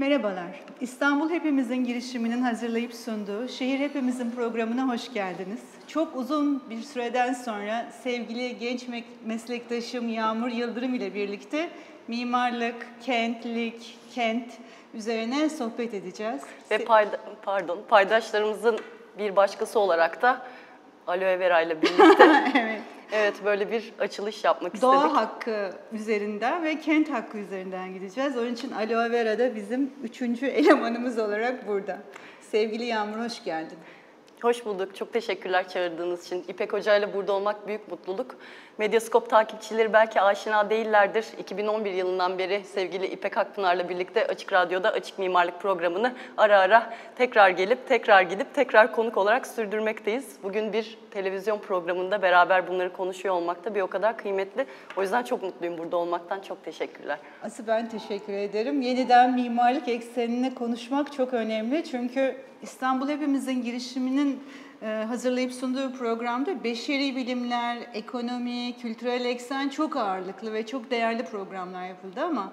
Merhabalar. İstanbul Hepimizin girişiminin hazırlayıp sunduğu Şehir Hepimizin programına hoş geldiniz. Çok uzun bir süreden sonra sevgili genç meslektaşım Yağmur Yıldırım ile birlikte mimarlık, kentlik, kent üzerine sohbet edeceğiz. Ve payda, pardon, paydaşlarımızın bir başkası olarak da aloe vera ile birlikte evet. Evet böyle bir açılış yapmak istedik. Doğa hakkı üzerinden ve kent hakkı üzerinden gideceğiz. Onun için aloe vera da bizim üçüncü elemanımız olarak burada. Sevgili Yağmur hoş geldin. Hoş bulduk. Çok teşekkürler çağırdığınız için. İpek Hoca ile burada olmak büyük mutluluk. Medyaskop takipçileri belki aşina değillerdir. 2011 yılından beri sevgili İpek Akpınar'la birlikte Açık Radyo'da Açık Mimarlık programını ara ara tekrar gelip, tekrar gidip, tekrar konuk olarak sürdürmekteyiz. Bugün bir televizyon programında beraber bunları konuşuyor olmak da bir o kadar kıymetli. O yüzden çok mutluyum burada olmaktan. Çok teşekkürler. Asıl ben teşekkür ederim. Yeniden mimarlık eksenine konuşmak çok önemli. Çünkü İstanbul Hepimizin girişiminin e, hazırlayıp sunduğu programda beşeri bilimler, ekonomi, kültürel eksen çok ağırlıklı ve çok değerli programlar yapıldı ama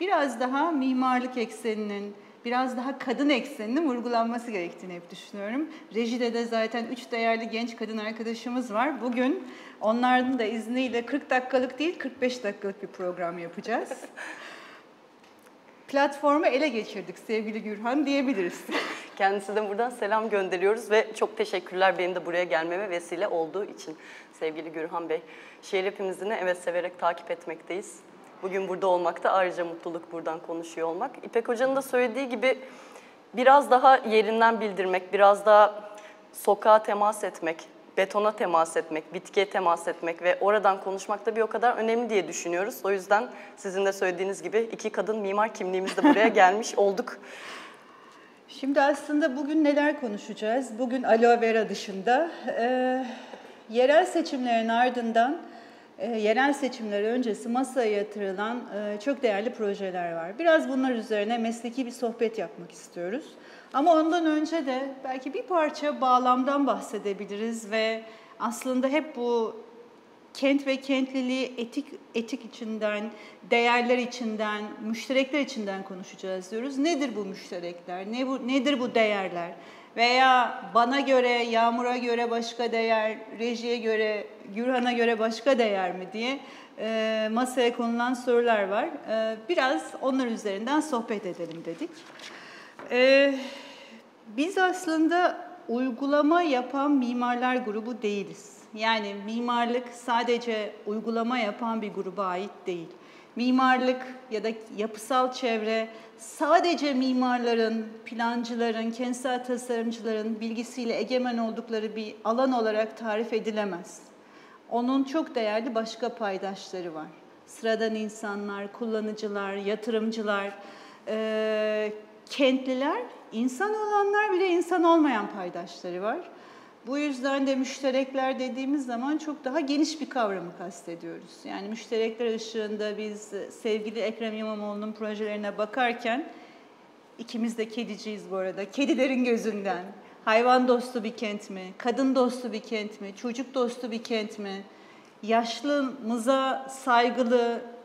biraz daha mimarlık ekseninin, biraz daha kadın ekseninin vurgulanması gerektiğini hep düşünüyorum. Rejide de zaten üç değerli genç kadın arkadaşımız var. Bugün onların da izniyle 40 dakikalık değil 45 dakikalık bir program yapacağız. Platformu ele geçirdik sevgili Gürhan diyebiliriz. Kendisine buradan selam gönderiyoruz ve çok teşekkürler benim de buraya gelmeme vesile olduğu için sevgili Gürhan Bey. Şehir hepimizini evet severek takip etmekteyiz. Bugün burada olmak da ayrıca mutluluk buradan konuşuyor olmak. İpek Hoca'nın da söylediği gibi biraz daha yerinden bildirmek, biraz daha sokağa temas etmek, betona temas etmek, bitkiye temas etmek ve oradan konuşmak da bir o kadar önemli diye düşünüyoruz. O yüzden sizin de söylediğiniz gibi iki kadın mimar kimliğimizle buraya gelmiş olduk. Şimdi aslında bugün neler konuşacağız? Bugün aloe vera dışında e, yerel seçimlerin ardından e, yerel seçimler öncesi masaya yatırılan e, çok değerli projeler var. Biraz bunlar üzerine mesleki bir sohbet yapmak istiyoruz. Ama ondan önce de belki bir parça bağlamdan bahsedebiliriz ve aslında hep bu kent ve kentliliği etik etik içinden, değerler içinden, müşterekler içinden konuşacağız diyoruz. Nedir bu müşterekler? Ne bu nedir bu değerler? Veya bana göre, Yağmur'a göre başka değer, Reji'ye göre, Gürhan'a göre başka değer mi diye e, masaya konulan sorular var. E, biraz onlar üzerinden sohbet edelim dedik. E, biz aslında uygulama yapan mimarlar grubu değiliz. Yani mimarlık sadece uygulama yapan bir gruba ait değil. Mimarlık ya da yapısal çevre sadece mimarların, plancıların, kentsel tasarımcıların bilgisiyle egemen oldukları bir alan olarak tarif edilemez. Onun çok değerli başka paydaşları var. Sıradan insanlar, kullanıcılar, yatırımcılar, e, kentliler, insan olanlar bir de insan olmayan paydaşları var. Bu yüzden de müşterekler dediğimiz zaman çok daha geniş bir kavramı kastediyoruz. Yani müşterekler ışığında biz sevgili Ekrem İmamoğlu'nun projelerine bakarken ikimiz de kediciyiz bu arada. Kedilerin gözünden hayvan dostu bir kent mi, kadın dostu bir kent mi, çocuk dostu bir kent mi, yaşlımıza saygılı e,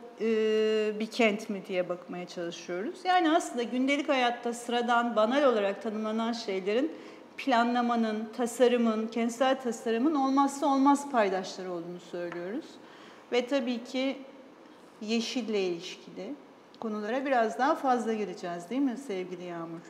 bir kent mi diye bakmaya çalışıyoruz. Yani aslında gündelik hayatta sıradan, banal olarak tanımlanan şeylerin planlamanın, tasarımın, kentsel tasarımın olmazsa olmaz paydaşları olduğunu söylüyoruz. Ve tabii ki yeşille ilişkili konulara biraz daha fazla gireceğiz değil mi sevgili Yağmur?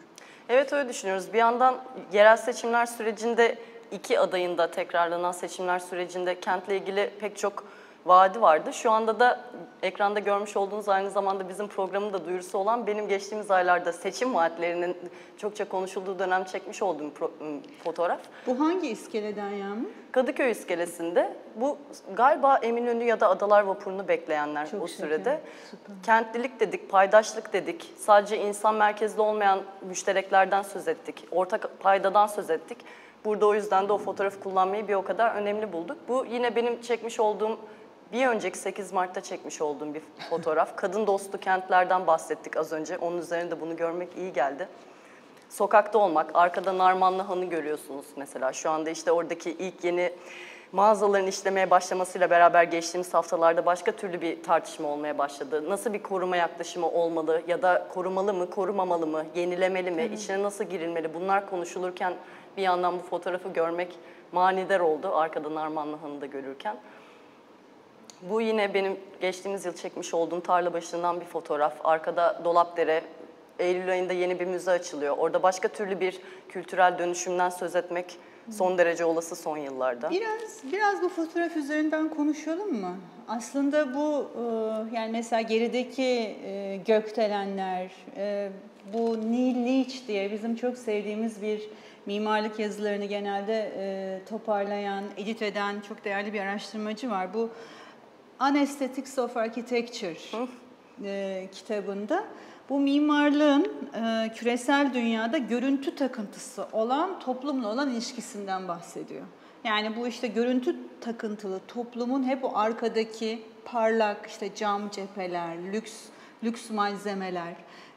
Evet öyle düşünüyoruz. Bir yandan yerel seçimler sürecinde iki adayın da tekrarlanan seçimler sürecinde kentle ilgili pek çok vaadi vardı. Şu anda da ekranda görmüş olduğunuz aynı zamanda bizim programın da duyurusu olan benim geçtiğimiz aylarda seçim vaatlerinin çokça konuşulduğu dönem çekmiş olduğum fotoğraf. Bu hangi iskeleden yani? Kadıköy iskelesinde. Bu galiba Eminönü ya da Adalar Vapuru'nu bekleyenler Çok o sürede. Süper. Kentlilik dedik, paydaşlık dedik. Sadece insan merkezli olmayan müştereklerden söz ettik. Ortak paydadan söz ettik. Burada o yüzden de o fotoğrafı kullanmayı bir o kadar önemli bulduk. Bu yine benim çekmiş olduğum bir önceki 8 Mart'ta çekmiş olduğum bir fotoğraf. Kadın dostu kentlerden bahsettik az önce. Onun üzerinde bunu görmek iyi geldi. Sokakta olmak, arkada Narmanlı Han'ı görüyorsunuz mesela. Şu anda işte oradaki ilk yeni mağazaların işlemeye başlamasıyla beraber geçtiğimiz haftalarda başka türlü bir tartışma olmaya başladı. Nasıl bir koruma yaklaşımı olmalı ya da korumalı mı, korumamalı mı, yenilemeli mi, içine nasıl girilmeli bunlar konuşulurken bir yandan bu fotoğrafı görmek manidar oldu arkadan Armağanlı Han'ı da görürken. Bu yine benim geçtiğimiz yıl çekmiş olduğum tarla başından bir fotoğraf. Arkada Dolapdere, Eylül ayında yeni bir müze açılıyor. Orada başka türlü bir kültürel dönüşümden söz etmek son derece olası son yıllarda. Biraz biraz bu fotoğraf üzerinden konuşalım mı? Aslında bu e, yani mesela gerideki e, gökdelenler, e, bu Neil Leach diye bizim çok sevdiğimiz bir mimarlık yazılarını genelde toparlayan, edit eden çok değerli bir araştırmacı var. Bu Anesthetics of Architecture kitabında bu mimarlığın e, küresel dünyada görüntü takıntısı olan toplumla olan ilişkisinden bahsediyor. Yani bu işte görüntü takıntılı toplumun hep o arkadaki parlak işte cam cepheler, lüks lüks malzemeler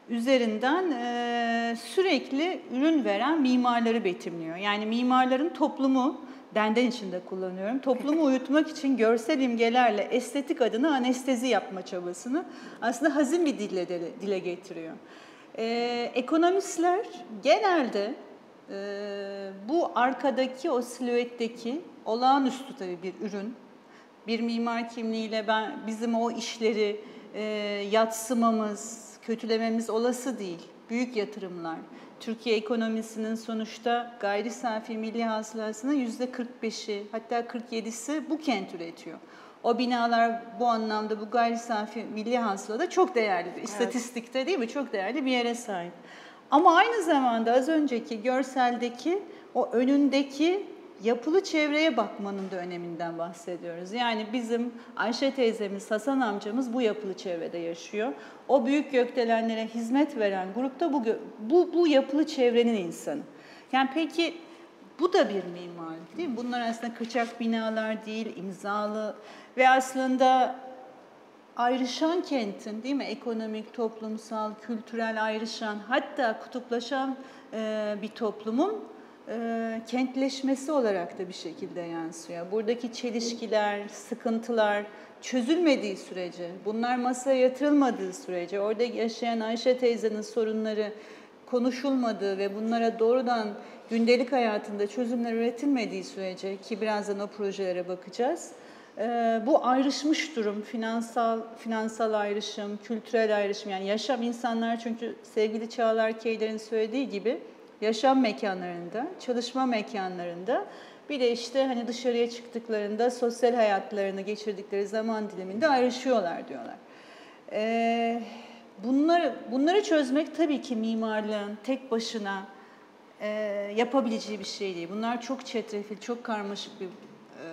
üzerinden e, sürekli ürün veren mimarları betimliyor. Yani mimarların toplumu denden içinde kullanıyorum. Toplumu uyutmak için görsel imgelerle estetik adına anestezi yapma çabasını aslında hazin bir dille dile getiriyor. Ee, ekonomistler genelde e, bu arkadaki o silüetteki olağanüstü tabii bir ürün, bir mimar kimliğiyle ben bizim o işleri e, yatsımamız, kötülememiz olası değil. Büyük yatırımlar. Türkiye ekonomisinin sonuçta gayri safi milli hasılasının yüzde 45'i hatta 47'si bu kent üretiyor. O binalar bu anlamda bu gayri safi milli hasılada çok değerli bir istatistikte değil mi? Çok değerli bir yere sahip. Ama aynı zamanda az önceki görseldeki o önündeki yapılı çevreye bakmanın da öneminden bahsediyoruz. Yani bizim Ayşe teyzemiz, Hasan amcamız bu yapılı çevrede yaşıyor. O büyük gökdelenlere hizmet veren grupta bu, bu, bu yapılı çevrenin insanı. Yani peki bu da bir mimarlık değil mi? Bunlar aslında kaçak binalar değil, imzalı ve aslında ayrışan kentin değil mi? Ekonomik, toplumsal, kültürel ayrışan hatta kutuplaşan bir toplumun e, kentleşmesi olarak da bir şekilde yansıyor. Buradaki çelişkiler, sıkıntılar çözülmediği sürece, bunlar masaya yatırılmadığı sürece, orada yaşayan Ayşe teyzenin sorunları konuşulmadığı ve bunlara doğrudan gündelik hayatında çözümler üretilmediği sürece ki birazdan o projelere bakacağız. Bu ayrışmış durum, finansal finansal ayrışım, kültürel ayrışım yani yaşam insanlar çünkü sevgili Çağlar Keyler'in söylediği gibi yaşam mekanlarında, çalışma mekanlarında bir de işte hani dışarıya çıktıklarında sosyal hayatlarını geçirdikleri zaman diliminde ayrışıyorlar diyorlar. Ee, bunları, bunları çözmek tabii ki mimarlığın tek başına e, yapabileceği bir şey değil. Bunlar çok çetrefil, çok karmaşık bir e,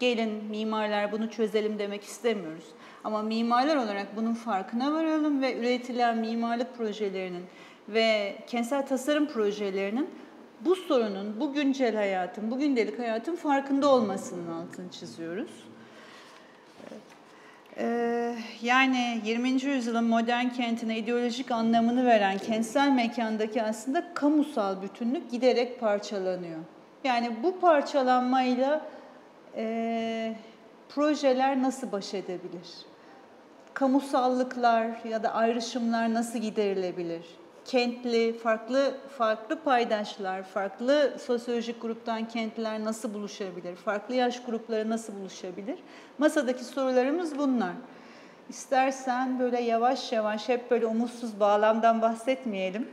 gelin mimarlar bunu çözelim demek istemiyoruz. Ama mimarlar olarak bunun farkına varalım ve üretilen mimarlık projelerinin ve kentsel tasarım projelerinin bu sorunun, bu güncel hayatın, bu gündelik hayatın farkında olmasının altını çiziyoruz. Ee, yani 20. yüzyılın modern kentine ideolojik anlamını veren kentsel mekandaki aslında kamusal bütünlük giderek parçalanıyor. Yani bu parçalanmayla e, projeler nasıl baş edebilir? Kamusallıklar ya da ayrışımlar nasıl giderilebilir? Kentli, farklı farklı paydaşlar, farklı sosyolojik gruptan kentler nasıl buluşabilir? Farklı yaş grupları nasıl buluşabilir? Masadaki sorularımız bunlar. İstersen böyle yavaş yavaş hep böyle umutsuz bağlamdan bahsetmeyelim.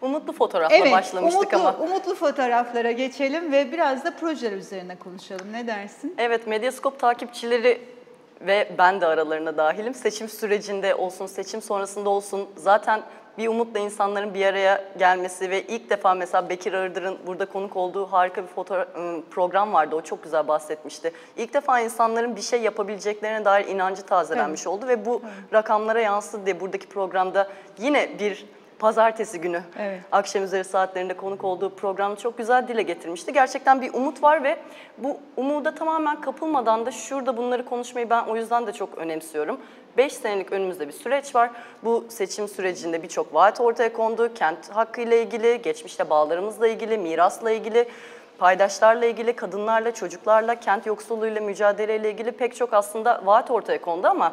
Umutlu fotoğrafla evet, başlamıştık umutlu, ama. umutlu fotoğraflara geçelim ve biraz da projeler üzerine konuşalım. Ne dersin? Evet, Medyaskop takipçileri ve ben de aralarına dahilim. Seçim sürecinde olsun, seçim sonrasında olsun zaten bir umutla insanların bir araya gelmesi ve ilk defa mesela Bekir Ardır'ın burada konuk olduğu harika bir fotoğraf, ıı, program vardı. O çok güzel bahsetmişti. İlk defa insanların bir şey yapabileceklerine dair inancı tazelenmiş evet. oldu ve bu evet. rakamlara yansıdı diye buradaki programda yine bir pazartesi günü evet. akşam üzeri saatlerinde konuk olduğu programı çok güzel dile getirmişti. Gerçekten bir umut var ve bu umuda tamamen kapılmadan da şurada bunları konuşmayı ben o yüzden de çok önemsiyorum. 5 senelik önümüzde bir süreç var. Bu seçim sürecinde birçok vaat ortaya kondu. Kent hakkı ile ilgili, geçmişte bağlarımızla ilgili, mirasla ilgili paydaşlarla ilgili, kadınlarla, çocuklarla, kent yoksulluğuyla mücadeleyle ilgili pek çok aslında vaat ortaya kondu ama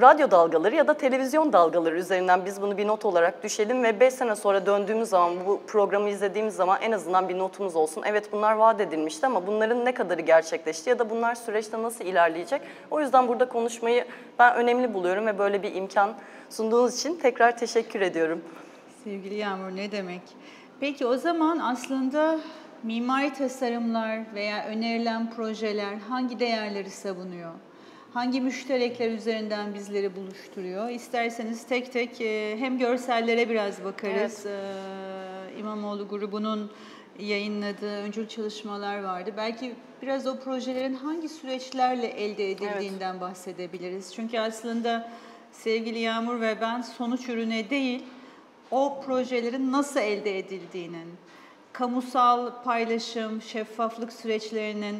radyo dalgaları ya da televizyon dalgaları üzerinden biz bunu bir not olarak düşelim ve 5 sene sonra döndüğümüz zaman bu programı izlediğimiz zaman en azından bir notumuz olsun. Evet bunlar vaat edilmişti ama bunların ne kadarı gerçekleşti ya da bunlar süreçte nasıl ilerleyecek? O yüzden burada konuşmayı ben önemli buluyorum ve böyle bir imkan sunduğunuz için tekrar teşekkür ediyorum. Sevgili Yağmur ne demek? Peki o zaman aslında mimari tasarımlar veya önerilen projeler hangi değerleri savunuyor? Hangi müşterekler üzerinden bizleri buluşturuyor? İsterseniz tek tek e, hem görsellere biraz bakarız. Evet. E, İmamoğlu grubunun yayınladığı öncül çalışmalar vardı. Belki biraz o projelerin hangi süreçlerle elde edildiğinden evet. bahsedebiliriz. Çünkü aslında sevgili Yağmur ve ben sonuç ürüne değil, o projelerin nasıl elde edildiğinin, kamusal paylaşım, şeffaflık süreçlerinin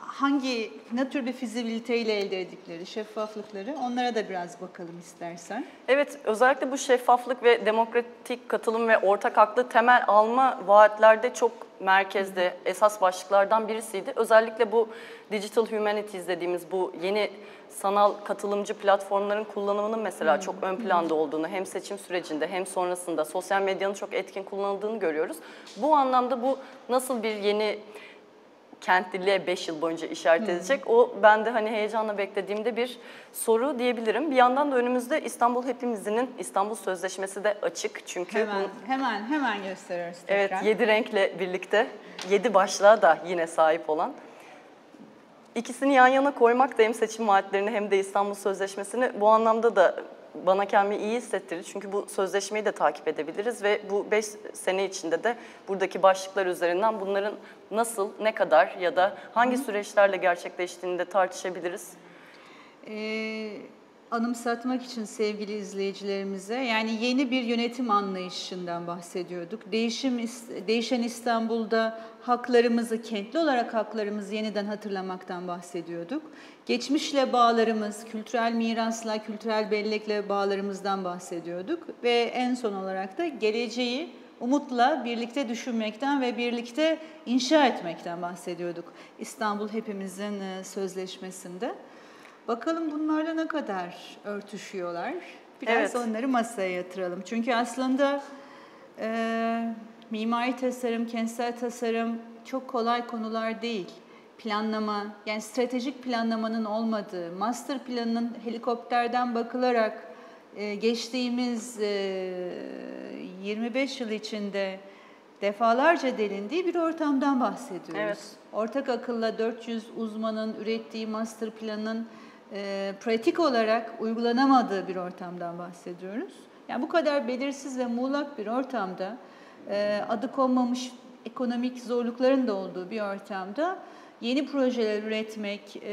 hangi, ne tür bir fizibiliteyle elde edikleri, şeffaflıkları onlara da biraz bakalım istersen. Evet, özellikle bu şeffaflık ve demokratik katılım ve ortak haklı temel alma vaatlerde çok merkezde, esas başlıklardan birisiydi. Özellikle bu Digital Humanities dediğimiz bu yeni sanal katılımcı platformların kullanımının mesela hmm. çok ön planda olduğunu hem seçim sürecinde hem sonrasında sosyal medyanın çok etkin kullanıldığını görüyoruz. Bu anlamda bu nasıl bir yeni kentliliğe 5 yıl boyunca işaret hmm. edecek. O ben de hani heyecanla beklediğimde bir soru diyebilirim. Bir yandan da önümüzde İstanbul Hepimizinin İstanbul Sözleşmesi de açık. Çünkü hemen bu, hemen hemen gösteriyoruz tekrar. Evet, 7 renkle birlikte 7 başlığa da yine sahip olan İkisini yan yana koymak da hem seçim vaatlerini hem de İstanbul Sözleşmesi'ni bu anlamda da bana kendimi iyi hissettirir. Çünkü bu sözleşmeyi de takip edebiliriz ve bu 5 sene içinde de buradaki başlıklar üzerinden bunların nasıl, ne kadar ya da hangi süreçlerle gerçekleştiğini de tartışabiliriz. Ee, anımsatmak için sevgili izleyicilerimize yani yeni bir yönetim anlayışından bahsediyorduk. Değişim değişen İstanbul'da haklarımızı kentli olarak haklarımızı yeniden hatırlamaktan bahsediyorduk. Geçmişle bağlarımız, kültürel mirasla, kültürel bellekle bağlarımızdan bahsediyorduk ve en son olarak da geleceği umutla birlikte düşünmekten ve birlikte inşa etmekten bahsediyorduk İstanbul Hepimizin e, sözleşmesinde. Bakalım bunlarla ne kadar örtüşüyorlar. Biraz evet. onları masaya yatıralım. Çünkü aslında e, mimari tasarım, kentsel tasarım çok kolay konular değil. Planlama, yani stratejik planlamanın olmadığı, master planının helikopterden bakılarak e, geçtiğimiz e, 25 yıl içinde defalarca delindiği bir ortamdan bahsediyoruz. Evet. Ortak akılla 400 uzmanın ürettiği master planın e, pratik olarak uygulanamadığı bir ortamdan bahsediyoruz. Yani bu kadar belirsiz ve muğlak bir ortamda e, adı konmamış ekonomik zorlukların da olduğu bir ortamda yeni projeler üretmek e,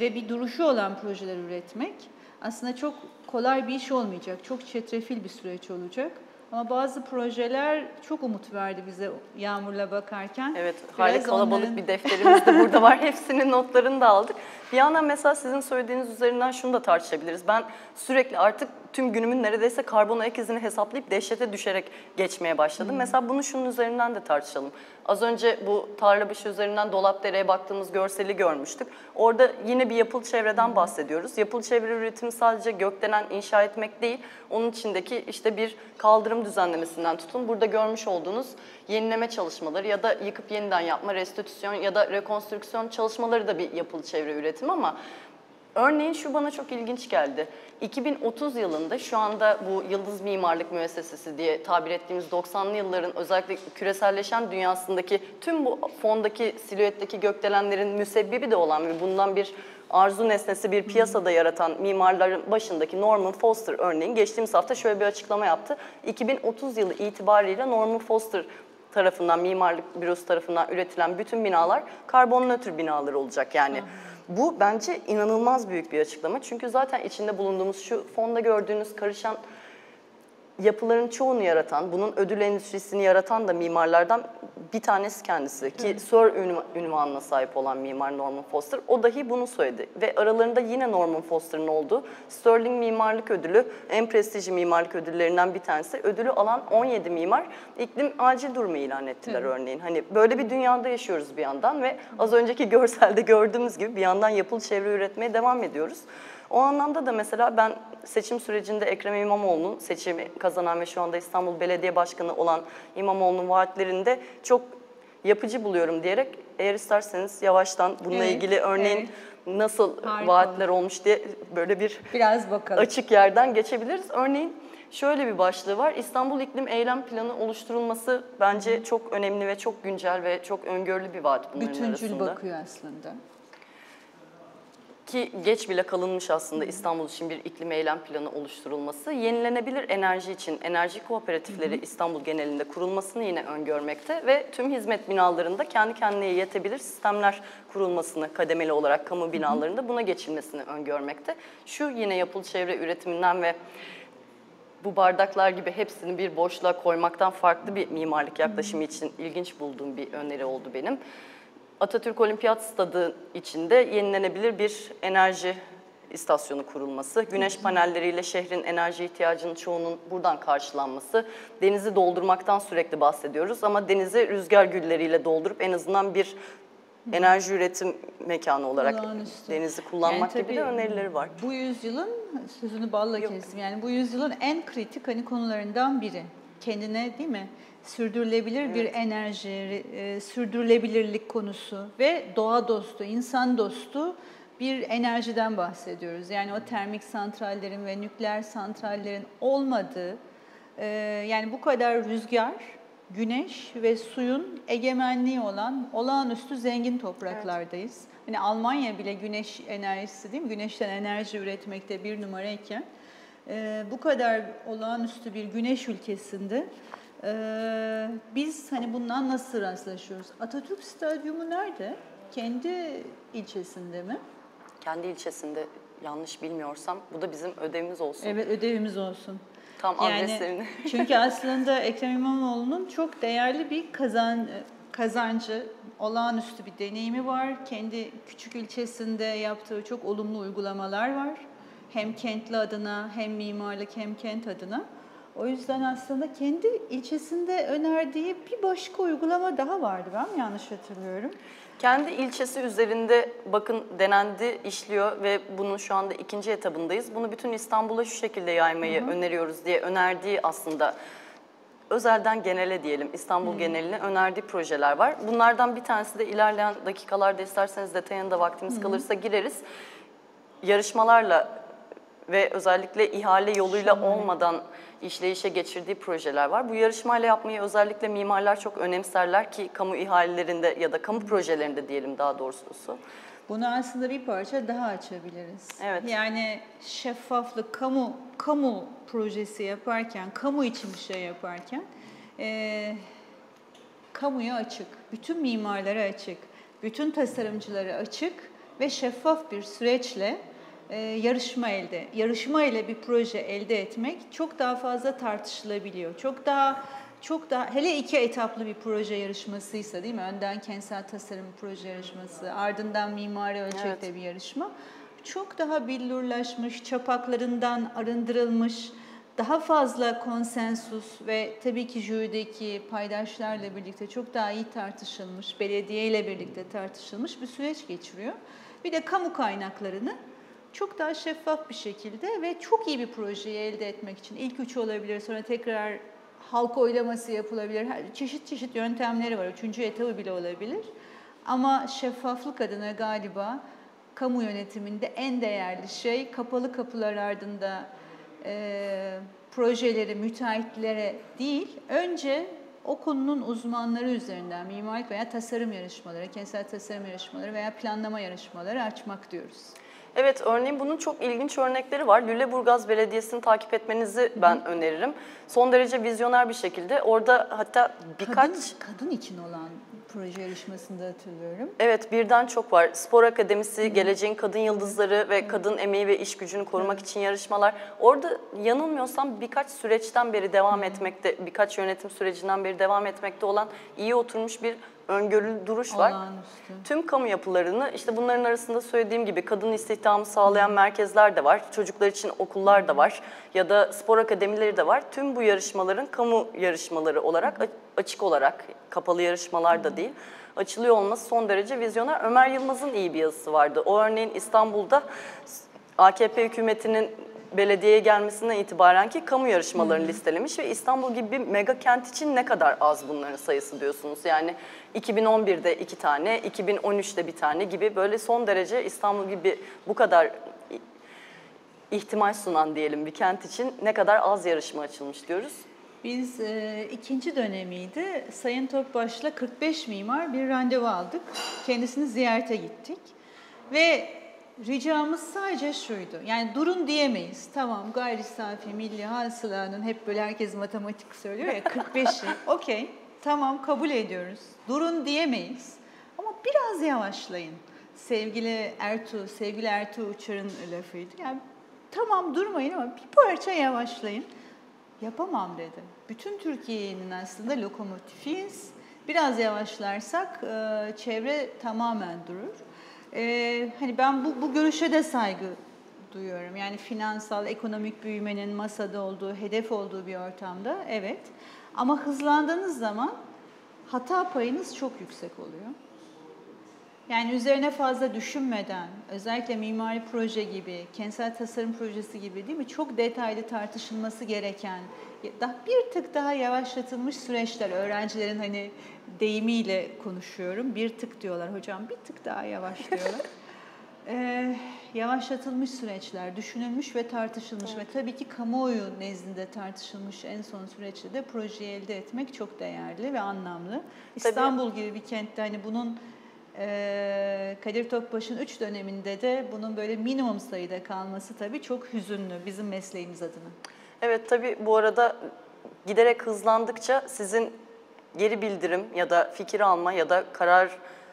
ve bir duruşu olan projeler üretmek aslında çok kolay bir iş olmayacak. Çok çetrefil bir süreç olacak. Ama bazı projeler çok umut verdi bize Yağmur'la bakarken. Evet, hayli kalabalık onların... bir defterimiz de burada var. Hepsinin notlarını da aldık. Bir yandan mesela sizin söylediğiniz üzerinden şunu da tartışabiliriz. Ben sürekli artık tüm günümün neredeyse karbon ayak izini hesaplayıp dehşete düşerek geçmeye başladım. Hmm. Mesela bunu şunun üzerinden de tartışalım. Az önce bu Tarlabaşı üzerinden Dolapdere'ye baktığımız görseli görmüştük. Orada yine bir yapıl çevreden hmm. bahsediyoruz. Yapıl çevre üretimi sadece gökdelen inşa etmek değil, onun içindeki işte bir kaldırım düzenlemesinden tutun. Burada görmüş olduğunuz yenileme çalışmaları ya da yıkıp yeniden yapma, restitüsyon ya da rekonstrüksiyon çalışmaları da bir yapılı çevre üretimi ama Örneğin şu bana çok ilginç geldi. 2030 yılında şu anda bu yıldız mimarlık müessesesi diye tabir ettiğimiz 90'lı yılların özellikle küreselleşen dünyasındaki tüm bu fondaki silüetteki gökdelenlerin müsebbibi de olan ve bundan bir arzu nesnesi bir piyasada yaratan mimarların başındaki Norman Foster örneğin geçtiğimiz hafta şöyle bir açıklama yaptı. 2030 yılı itibariyle Norman Foster tarafından, mimarlık bürosu tarafından üretilen bütün binalar karbon nötr binalar olacak yani. Bu bence inanılmaz büyük bir açıklama. Çünkü zaten içinde bulunduğumuz şu fonda gördüğünüz karışan yapıların çoğunu yaratan, bunun ödül endüstrisini yaratan da mimarlardan bir tanesi kendisi. Ki Sir ünva- ünvanına sahip olan mimar Norman Foster. O dahi bunu söyledi. Ve aralarında yine Norman Foster'ın olduğu Sterling Mimarlık Ödülü, en prestijli mimarlık ödüllerinden bir tanesi. Ödülü alan 17 mimar iklim acil durumu ilan ettiler örneğin. Hani böyle bir dünyada yaşıyoruz bir yandan ve az önceki görselde gördüğümüz gibi bir yandan yapılı çevre üretmeye devam ediyoruz. O anlamda da mesela ben seçim sürecinde Ekrem İmamoğlu'nun seçimi kazanan ve şu anda İstanbul Belediye Başkanı olan İmamoğlu'nun vaatlerinde çok yapıcı buluyorum diyerek eğer isterseniz yavaştan bununla Evet, ilgili örneğin evet. nasıl Harika vaatler olmuş diye böyle bir Biraz bakalım. açık yerden geçebiliriz. Örneğin şöyle bir başlığı var. İstanbul İklim Eylem Planı oluşturulması bence çok önemli ve çok güncel ve çok öngörülü bir vaat bunların Bütüncül arasında. bakıyor aslında. Ki geç bile kalınmış aslında İstanbul için bir iklim eylem planı oluşturulması. Yenilenebilir enerji için enerji kooperatifleri İstanbul genelinde kurulmasını yine öngörmekte ve tüm hizmet binalarında kendi kendine yetebilir sistemler kurulmasını kademeli olarak kamu binalarında buna geçilmesini öngörmekte. Şu yine yapılı çevre üretiminden ve bu bardaklar gibi hepsini bir boşluğa koymaktan farklı bir mimarlık yaklaşımı için ilginç bulduğum bir öneri oldu benim. Atatürk Olimpiyat Stadı içinde yenilenebilir bir enerji istasyonu kurulması, güneş panelleriyle şehrin enerji ihtiyacının çoğunun buradan karşılanması, denizi doldurmaktan sürekli bahsediyoruz ama denizi rüzgar gülleriyle doldurup en azından bir enerji üretim mekanı olarak Olağanüstü. denizi kullanmak Yani gibi de önerileri var. Bu yüzyılın sözünü balla kestim. Yani bu yüzyılın en kritik hani konularından biri. Kendine değil mi? Sürdürülebilir bir enerji, e, sürdürülebilirlik konusu ve doğa dostu, insan dostu bir enerjiden bahsediyoruz. Yani o termik santrallerin ve nükleer santrallerin olmadığı, e, yani bu kadar rüzgar, güneş ve suyun egemenliği olan olağanüstü zengin topraklardayız. Hani Almanya bile güneş enerjisi değil mi? Güneşten enerji üretmekte bir numarayken e, bu kadar olağanüstü bir güneş ülkesinde e, biz hani bundan nasıl rastlaşıyoruz? Atatürk Stadyumu nerede? Kendi ilçesinde mi? Kendi ilçesinde yanlış bilmiyorsam bu da bizim ödevimiz olsun. Evet ödevimiz olsun. Tam adreslerini. çünkü aslında Ekrem İmamoğlu'nun çok değerli bir kazan kazancı, olağanüstü bir deneyimi var. Kendi küçük ilçesinde yaptığı çok olumlu uygulamalar var. Hem kentli adına, hem mimarlık, hem kent adına. O yüzden aslında kendi ilçesinde önerdiği bir başka uygulama daha vardı. Ben mi yanlış hatırlıyorum? Kendi ilçesi üzerinde bakın denendi, işliyor ve bunun şu anda ikinci etabındayız. Bunu bütün İstanbul'a şu şekilde yaymayı öneriyoruz diye önerdiği aslında özelden genele diyelim, İstanbul geneline önerdiği projeler var. Bunlardan bir tanesi de ilerleyen dakikalarda isterseniz detayına da vaktimiz kalırsa gireriz. Yarışmalarla ve özellikle ihale yoluyla olmadan işleyişe geçirdiği projeler var. Bu yarışmayla yapmayı özellikle mimarlar çok önemserler ki kamu ihalelerinde ya da kamu projelerinde diyelim daha doğrusu. Bunu aslında bir parça daha açabiliriz. Evet. Yani şeffaflık, kamu kamu projesi yaparken, kamu için bir şey yaparken eee kamuya açık, bütün mimarlara açık, bütün tasarımcılara açık ve şeffaf bir süreçle e, yarışma elde, yarışma ile bir proje elde etmek çok daha fazla tartışılabiliyor. Çok daha çok daha hele iki etaplı bir proje yarışmasıysa değil mi? Önden kentsel tasarım proje yarışması, ardından mimari ölçekte Evet. bir yarışma. Çok daha billurlaşmış, çapaklarından arındırılmış, daha fazla konsensus ve tabii ki jürideki paydaşlarla birlikte çok daha iyi tartışılmış, belediye ile birlikte tartışılmış bir süreç geçiriyor. Bir de kamu kaynaklarını çok daha şeffaf bir şekilde ve çok iyi bir projeyi elde etmek için ilk üç olabilir, sonra tekrar halk oylaması yapılabilir. Her, çeşit çeşit yöntemleri var. Üçüncü etabı bile olabilir. Ama şeffaflık adına galiba kamu yönetiminde en değerli şey kapalı kapılar ardında e, projeleri müteahhitlere değil, önce o konunun uzmanları üzerinden mimarlık veya tasarım yarışmaları, kentsel tasarım yarışmaları veya planlama yarışmaları açmak diyoruz. Evet, örneğin bunun çok ilginç örnekleri var. Lüleburgaz Belediyesi'ni takip etmenizi ben öneririm. Son derece vizyoner bir şekilde. Orada hatta birkaç... Kadın, kadın için olan proje yarışmasında hatırlıyorum. Evet, birden çok var. Spor Akademisi, Geleceğin Kadın Yıldızları ve Kadın Emeği ve İş Gücünü Korumak için yarışmalar. Orada yanılmıyorsam birkaç süreçten beri devam etmekte, birkaç yönetim sürecinden beri devam etmekte olan iyi oturmuş bir öngörülü duruş var. Olağanüstü. Tüm kamu yapılarını işte bunların arasında söylediğim gibi kadın istihdamı sağlayan merkezler de var. Çocuklar için okullar da var ya da spor akademileri de var. Tüm bu yarışmaların kamu yarışmaları olarak açık olarak kapalı yarışmalar da değil açılıyor olması son derece vizyoner. Ömer Yılmaz'ın iyi bir yazısı vardı. O örneğin İstanbul'da AKP hükümetinin belediyeye gelmesinden itibaren ki kamu yarışmalarını listelemiş ve İstanbul gibi bir mega kent için ne kadar az bunların sayısı diyorsunuz. Yani 2011'de iki tane, 2013'te bir tane gibi böyle son derece İstanbul gibi bu kadar ihtimal sunan diyelim bir kent için ne kadar az yarışma açılmış diyoruz. Biz e, ikinci dönemiydi. Sayın Topbaş'la 45 mimar bir randevu aldık. Kendisini ziyarete gittik. Ve ricamız sadece şuydu. Yani durun diyemeyiz. Tamam gayri safi milli hasılanın hep böyle herkes matematik söylüyor ya 45'i. Okey. Tamam kabul ediyoruz. Durun diyemeyiz. Ama biraz yavaşlayın. Sevgili Ertuğ, sevgili Ertuğ Uçar'ın lafıydı. Yani tamam durmayın ama bir parça yavaşlayın. Yapamam dedi. Bütün Türkiye'nin aslında lokomotifiyiz. Biraz yavaşlarsak e, çevre tamamen durur. E, hani ben bu, bu görüşe de saygı duyuyorum. Yani finansal, ekonomik büyümenin masada olduğu, hedef olduğu bir ortamda evet. Ama hızlandığınız zaman hata payınız çok yüksek oluyor. Yani üzerine fazla düşünmeden, özellikle mimari proje gibi, kentsel tasarım projesi gibi değil mi? Çok detaylı tartışılması gereken, daha bir tık daha yavaşlatılmış süreçler. Öğrencilerin hani deyimiyle konuşuyorum. Bir tık diyorlar hocam, bir tık daha yavaş diyorlar. ee, yavaşlatılmış süreçler, düşünülmüş ve tartışılmış evet. ve tabii ki kamuoyu nezdinde tartışılmış en son süreçte de projeyi elde etmek çok değerli ve anlamlı. İstanbul tabii. gibi bir kentte hani bunun ee, Kadir Topbaş'ın üç döneminde de bunun böyle minimum sayıda kalması tabii çok hüzünlü bizim mesleğimiz adına. Evet tabii bu arada giderek hızlandıkça sizin geri bildirim ya da fikir alma ya da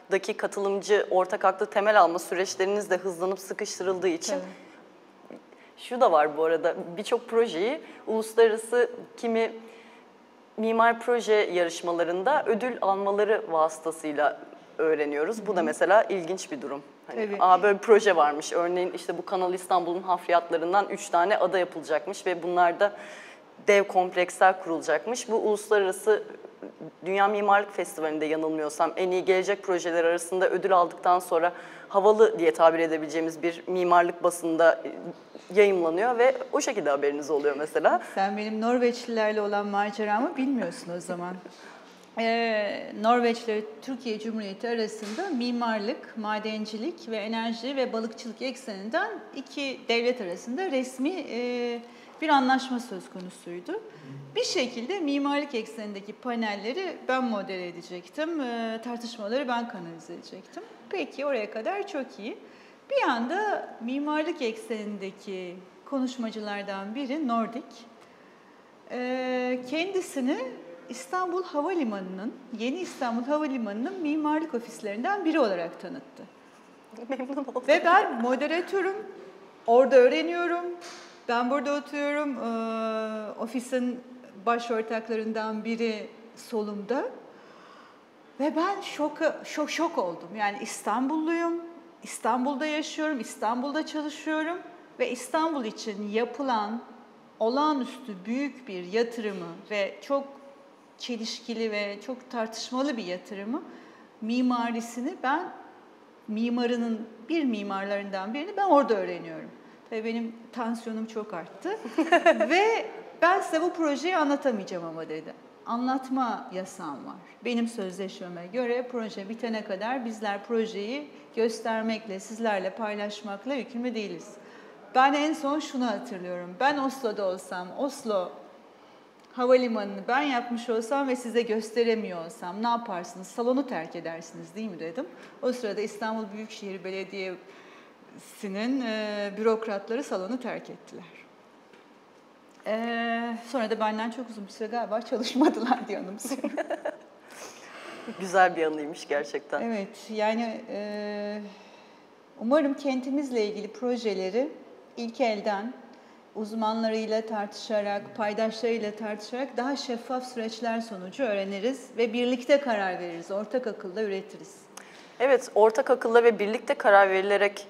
karardaki katılımcı ortak aklı temel alma süreçleriniz de hızlanıp sıkıştırıldığı için tabii. şu da var bu arada birçok projeyi uluslararası kimi mimar proje yarışmalarında ödül almaları vasıtasıyla öğreniyoruz. Bu da mesela ilginç bir durum. Hani, Tabii. aa böyle bir proje varmış. Örneğin işte bu Kanal İstanbul'un hafriyatlarından üç tane ada yapılacakmış ve bunlarda dev kompleksler kurulacakmış. Bu uluslararası Dünya Mimarlık Festivali'nde yanılmıyorsam en iyi gelecek projeler arasında ödül aldıktan sonra havalı diye tabir edebileceğimiz bir mimarlık basında yayımlanıyor ve o şekilde haberiniz oluyor mesela. Sen benim Norveçlilerle olan maceramı bilmiyorsun o zaman e, Norveç ile Türkiye Cumhuriyeti arasında mimarlık, madencilik ve enerji ve balıkçılık ekseninden iki devlet arasında resmi e, bir anlaşma söz konusuydu. Bir şekilde mimarlık eksenindeki panelleri ben model edecektim, e, tartışmaları ben kanalize edecektim. Peki oraya kadar çok iyi. Bir anda mimarlık eksenindeki konuşmacılardan biri Nordik. E, kendisini İstanbul Havalimanı'nın, Yeni İstanbul Havalimanı'nın mimarlık ofislerinden biri olarak tanıttı. Memnun oldum. Ve ben moderatörüm, orada öğreniyorum. Ben burada oturuyorum, ee, ofisin baş ortaklarından biri solumda. Ve ben şok, şok, şok oldum. Yani İstanbulluyum, İstanbul'da yaşıyorum, İstanbul'da çalışıyorum ve İstanbul için yapılan olağanüstü büyük bir yatırımı ve çok çelişkili ve çok tartışmalı bir yatırımı mimarisini ben mimarının bir mimarlarından birini ben orada öğreniyorum. Tabii benim tansiyonum çok arttı ve ben size bu projeyi anlatamayacağım ama dedi. Anlatma yasam var. Benim sözleşmeme göre proje bitene kadar bizler projeyi göstermekle, sizlerle paylaşmakla yükümlü değiliz. Ben en son şunu hatırlıyorum. Ben Oslo'da olsam, Oslo havalimanını ben yapmış olsam ve size gösteremiyor olsam ne yaparsınız? Salonu terk edersiniz değil mi dedim. O sırada İstanbul Büyükşehir Belediye Belediyesi'nin e, bürokratları salonu terk ettiler. E, sonra da benden çok uzun bir süre galiba çalışmadılar diye anımsıyorum. Güzel bir anıymış gerçekten. evet, yani e, umarım kentimizle ilgili projeleri ilk elden uzmanlarıyla tartışarak, paydaşlarıyla tartışarak daha şeffaf süreçler sonucu öğreniriz ve birlikte karar veririz, ortak akılla üretiriz. Evet, ortak akılla ve birlikte karar verilerek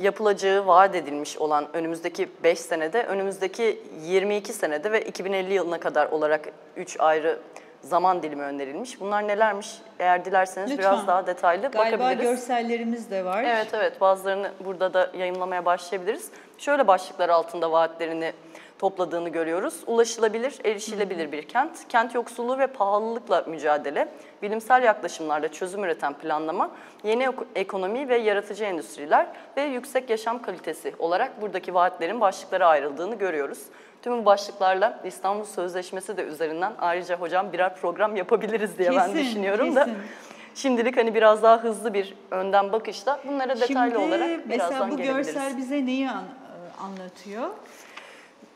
yapılacağı vaat edilmiş olan önümüzdeki 5 senede, önümüzdeki 22 senede ve 2050 yılına kadar olarak 3 ayrı zaman dilimi önerilmiş. Bunlar nelermiş? Eğer dilerseniz Lütfen. biraz daha detaylı Galiba bakabiliriz. görsellerimiz de var. Evet evet bazılarını burada da yayınlamaya başlayabiliriz. Şöyle başlıklar altında vaatlerini topladığını görüyoruz. Ulaşılabilir, erişilebilir bir kent, kent yoksulluğu ve pahalılıkla mücadele, bilimsel yaklaşımlarla çözüm üreten planlama, yeni ek- ekonomi ve yaratıcı endüstriler ve yüksek yaşam kalitesi olarak buradaki vaatlerin başlıklara ayrıldığını görüyoruz. Tüm bu başlıklarla İstanbul Sözleşmesi de üzerinden ayrıca hocam birer program yapabiliriz diye ben Kesin, düşünüyorum da. kesin. Şimdilik hani biraz daha hızlı bir önden bakışla bunlara detaylı Şimdi olarak birazdan mesela bu gelebiliriz. görsel bize neyi an- anlatıyor?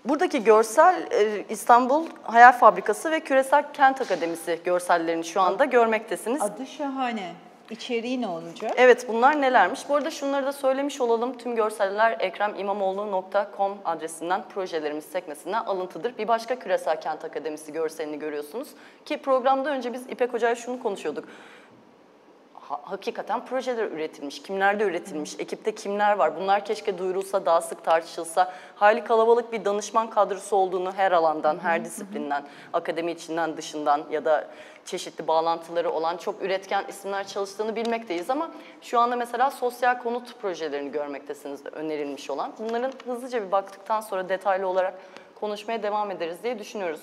Buradaki görsel e, İstanbul Hayal Fabrikası ve Küresel Kent Akademisi görsellerini şu anda görmektesiniz. Adı şahane. İçeriği ne olacak? Evet bunlar nelermiş? Bu arada şunları da söylemiş olalım. Tüm görseller ekremimamoğlu.com adresinden projelerimiz sekmesinden alıntıdır. Bir başka Küresel Kent Akademisi görselini görüyorsunuz. Ki programda önce biz İpek Hoca'ya şunu konuşuyorduk. Ha- hakikaten projeler üretilmiş, kimlerde üretilmiş, ekipte kimler var? Bunlar keşke duyurulsa, daha sık tartışılsa. Hayli kalabalık bir danışman kadrosu olduğunu her alandan, her disiplinden, akademi içinden, dışından ya da çeşitli bağlantıları olan çok üretken isimler çalıştığını bilmekteyiz ama şu anda mesela sosyal konut projelerini görmektesiniz önerilmiş olan. Bunların hızlıca bir baktıktan sonra detaylı olarak konuşmaya devam ederiz diye düşünüyoruz.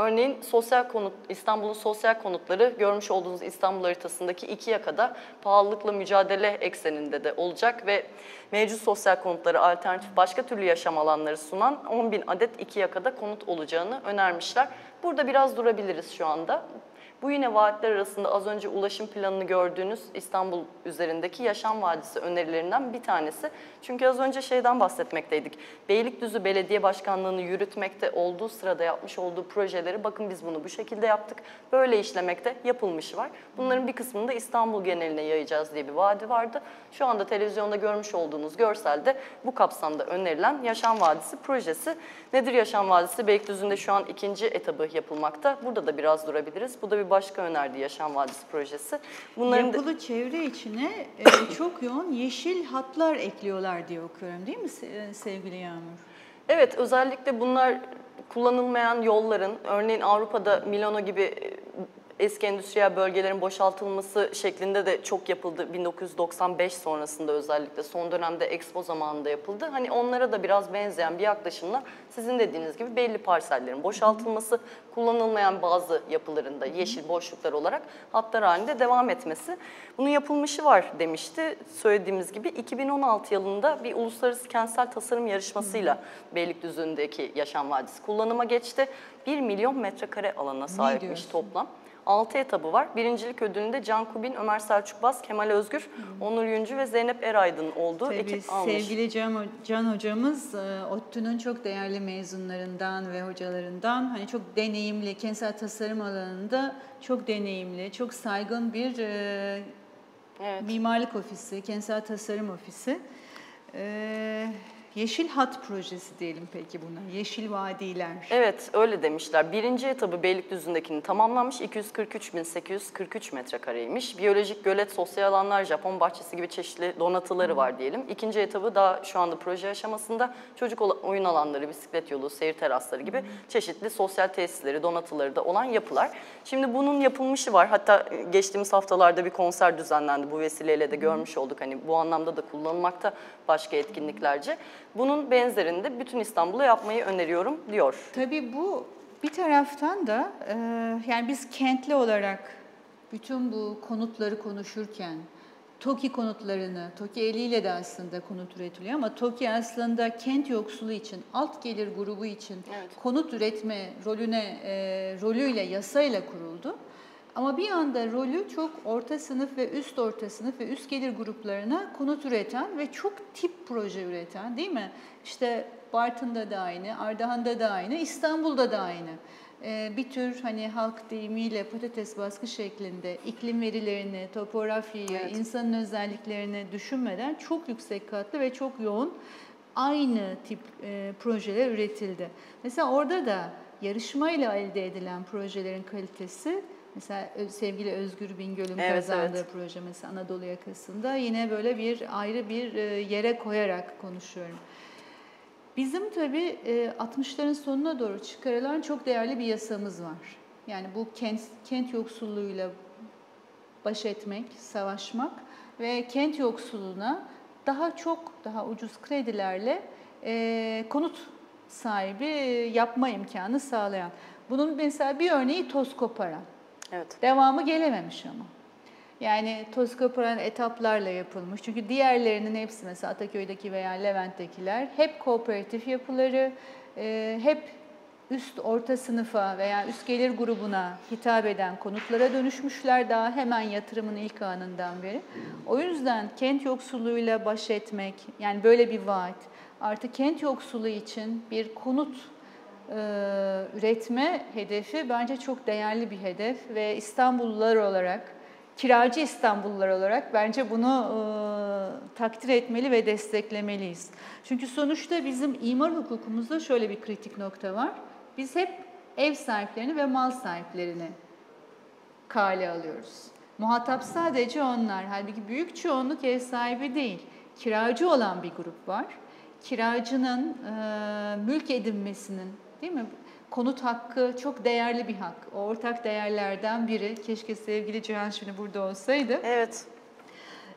Örneğin sosyal konut, İstanbul'un sosyal konutları görmüş olduğunuz İstanbul haritasındaki iki yakada pahalılıkla mücadele ekseninde de olacak ve mevcut sosyal konutları alternatif başka türlü yaşam alanları sunan 10 bin adet iki yakada konut olacağını önermişler. Burada biraz durabiliriz şu anda. Bu yine vaatler arasında az önce ulaşım planını gördüğünüz İstanbul üzerindeki yaşam vadisi önerilerinden bir tanesi. Çünkü az önce şeyden bahsetmekteydik. Beylikdüzü Belediye Başkanlığı'nı yürütmekte olduğu sırada yapmış olduğu projeleri bakın biz bunu bu şekilde yaptık. Böyle işlemekte yapılmış var. Bunların bir kısmını da İstanbul geneline yayacağız diye bir vaadi vardı. Şu anda televizyonda görmüş olduğunuz görselde bu kapsamda önerilen Yaşam Vadisi projesi. Nedir Yaşam Vadisi? Beylikdüzü'nde şu an ikinci etabı yapılmakta. Burada da biraz durabiliriz. Bu da bir başka önerdi Yaşam Vadisi projesi. Bunların da- Yapılı çevre içine e, çok yoğun yeşil hatlar ekliyorlar diye okuyorum değil mi se- sevgili Yağmur? Evet, özellikle bunlar kullanılmayan yolların, örneğin Avrupa'da Milano gibi e, eski endüstriyel bölgelerin boşaltılması şeklinde de çok yapıldı. 1995 sonrasında özellikle son dönemde Expo zamanında yapıldı. Hani onlara da biraz benzeyen bir yaklaşımla sizin dediğiniz gibi belli parsellerin boşaltılması, kullanılmayan bazı yapılarında yeşil boşluklar olarak hatlar halinde devam etmesi. Bunun yapılmışı var demişti. Söylediğimiz gibi 2016 yılında bir uluslararası kentsel tasarım yarışmasıyla Beylikdüzü'ndeki Yaşam Vadisi kullanıma geçti. 1 milyon metrekare alana sahipmiş toplam. 6 etabı var. Birincilik ödülünde Can Kubin, Ömer Selçuk Baz, Kemal Özgür, Onur Yüncü ve Zeynep Eraydın olduğu Tabii ekip almış. sevgili Can, Can hocamız e, ODTÜ'nün çok değerli mezunlarından ve hocalarından hani çok deneyimli, kentsel tasarım alanında çok deneyimli, çok saygın bir e, Evet. mimarlık ofisi, kentsel tasarım ofisi. E, Yeşil Hat projesi diyelim peki buna, Yeşil Vadiler. Evet öyle demişler. Birinci etabı Beylikdüzü'ndekini tamamlamış. 243.843 metrekareymiş. Biyolojik gölet, sosyal alanlar, Japon bahçesi gibi çeşitli donatıları var diyelim. İkinci etabı daha şu anda proje aşamasında. Çocuk oyun alanları, bisiklet yolu, seyir terasları gibi çeşitli sosyal tesisleri, donatıları da olan yapılar. Şimdi bunun yapılmışı var. Hatta e, geçtiğimiz haftalarda bir konser düzenlendi. Bu vesileyle de görmüş olduk. Hani bu anlamda da kullanılmakta başka etkinliklerce. Bunun benzerini de bütün İstanbul'a yapmayı öneriyorum diyor. Tabii bu bir taraftan da e, yani biz kentli olarak bütün bu konutları konuşurken TOKİ konutlarını, TOKİ eliyle de aslında konut üretiliyor ama TOKİ aslında kent yoksulu için, alt gelir grubu için Evet. konut üretme rolüne, e, rolüyle, yasayla kuruldu. Ama bir anda rolü çok orta sınıf ve üst orta sınıf ve üst gelir gruplarına konut üreten ve çok tip proje üreten değil mi? İşte Bartın'da da aynı, Ardahan'da da aynı, İstanbul'da da aynı. Ee, bir tür hani halk deyimiyle patates baskı şeklinde iklim verilerini, topografyayı, evet. insanın özelliklerini düşünmeden çok yüksek katlı ve çok yoğun aynı tip e, projeler üretildi. Mesela orada da yarışmayla elde edilen projelerin kalitesi Mesela sevgili Özgür Bingöl'ün evet, kazandığı evet. proje mesela Anadolu yakasında yine böyle bir ayrı bir e, yere koyarak konuşuyorum. Bizim tabii 60'ların e, sonuna doğru çıkarılan çok değerli bir yasamız var. Yani bu kent, kent yoksulluğuyla baş etmek, savaşmak ve kent yoksulluğuna daha çok daha ucuz kredilerle e, konut sahibi yapma imkanı sağlayan. Bunun mesela bir örneği toz koparan. Evet. Devamı gelememiş ama. Yani toz koparan etaplarla yapılmış. Çünkü diğerlerinin hepsi mesela Ataköy'deki veya Levent'tekiler hep kooperatif yapıları, e, hep üst orta sınıfa veya üst gelir grubuna hitap eden konutlara dönüşmüşler daha hemen yatırımın ilk anından beri. O yüzden kent yoksulluğuyla baş etmek, yani böyle bir vaat, artı kent yoksulluğu için bir konut e, üretme hedefi bence çok değerli bir hedef ve İstanbullular olarak, kiracı İstanbullular olarak bence bunu e, takdir etmeli ve desteklemeliyiz. Çünkü sonuçta bizim imar hukukumuzda şöyle bir kritik nokta var. Biz hep ev sahiplerini ve mal sahiplerini kale alıyoruz. Muhatap sadece onlar. Halbuki büyük çoğunluk ev sahibi değil. Kiracı olan bir grup var. Kiracının e, mülk edinmesinin, değil mi? Konut hakkı çok değerli bir hak. O ortak değerlerden biri. Keşke sevgili Cihan şimdi burada olsaydı. Evet.